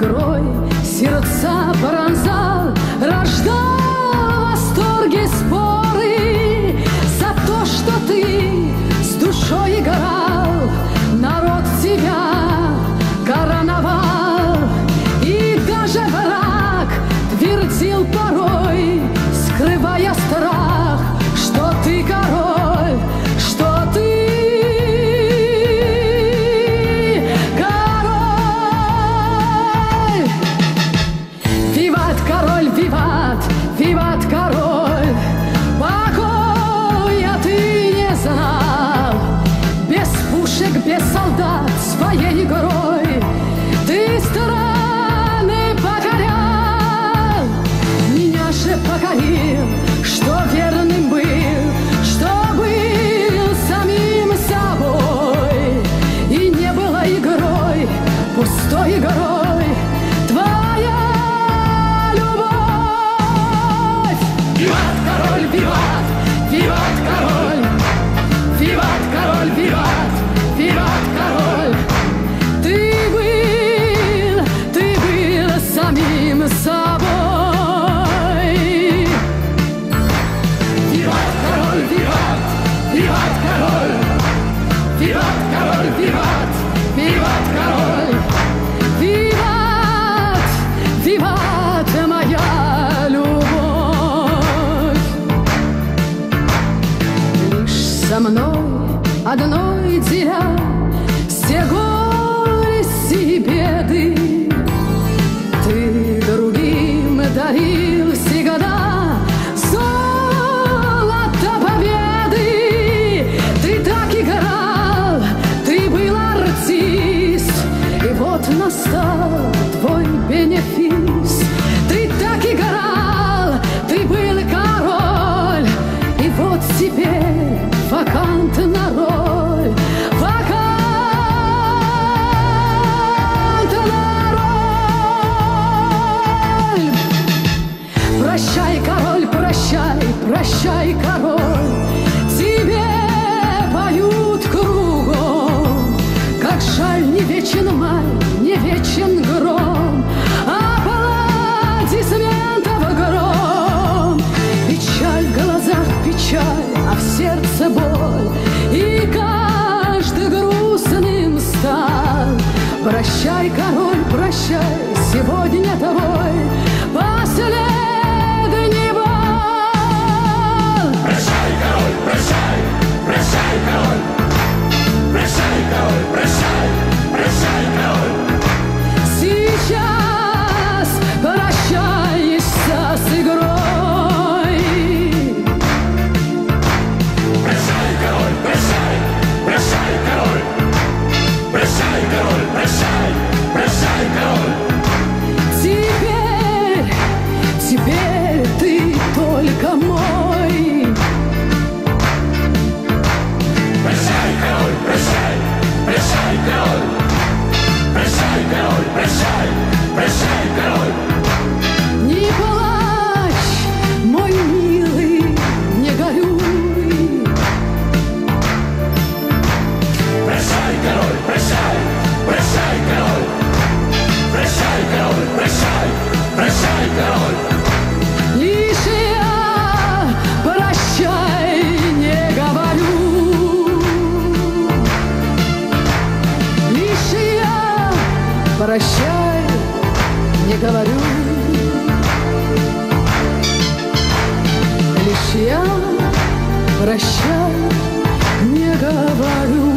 игрой. Сердца паранза король, виват, виват король. Прощай, король, прощай, сегодня твой amor. прощай не говорю. Лишь я прощай не говорю.